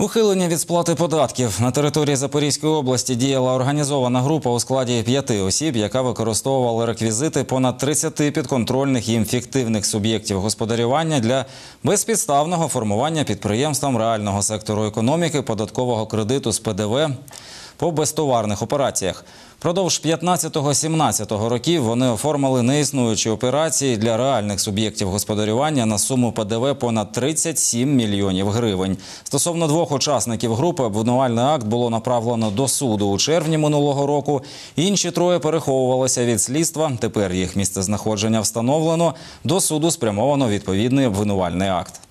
Ухилення від сплати податків. На території Запорізької області діяла організована група у складі п'яти осіб, яка використовувала реквізити понад 30 підконтрольних їм фіктивних суб'єктів господарювання для безпідставного формування підприємствам реального сектору економіки податкового кредиту з ПДВ по безтоварних операціях. Продовж 15-17 років вони оформили неіснуючі операції для реальних суб'єктів господарювання на суму ПДВ понад 37 мільйонів гривень. Стосовно двох учасників групи обвинувальний акт було направлено до суду у червні минулого року. Інші троє переховувалися від слідства. Тепер їх місцезнаходження встановлено. До суду спрямовано відповідний обвинувальний акт.